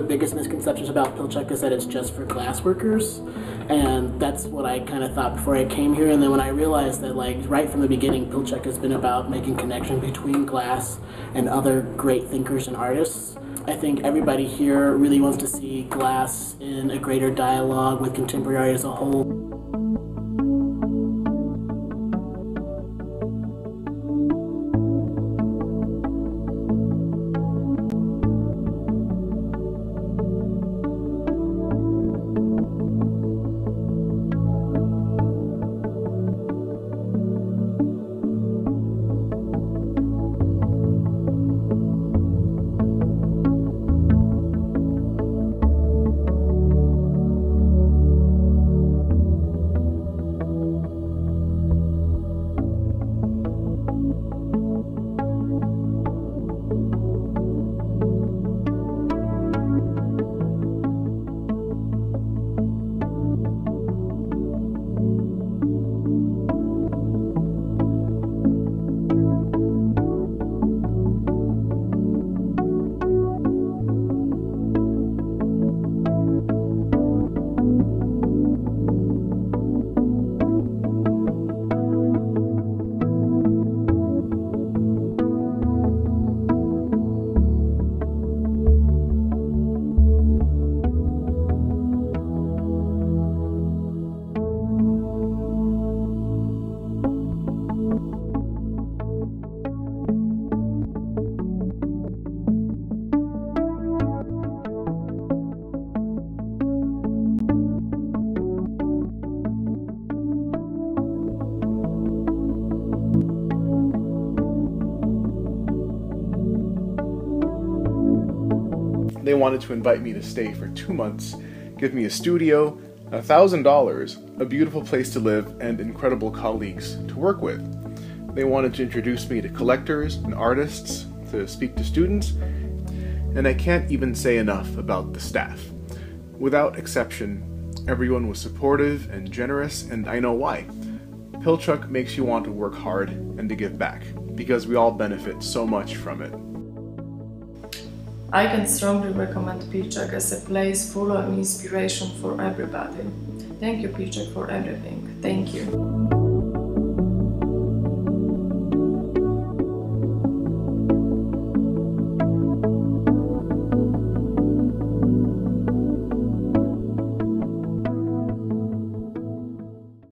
biggest misconceptions about Pilchuck is that it's just for glass workers, and that's what I kind of thought before I came here. And then when I realized that, like right from the beginning, Pilchuck has been about making connection between glass and other great thinkers and artists. I think everybody here really wants to see glass in a greater dialogue with contemporary as a whole. They wanted to invite me to stay for two months, give me a studio, a $1,000, a beautiful place to live, and incredible colleagues to work with. They wanted to introduce me to collectors and artists, to speak to students, and I can't even say enough about the staff. Without exception, everyone was supportive and generous, and I know why. Pilchuck makes you want to work hard and to give back, because we all benefit so much from it. I can strongly recommend Pilchuck as a place full of inspiration for everybody. Thank you Pilchuck for everything. Thank you.